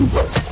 Let's go.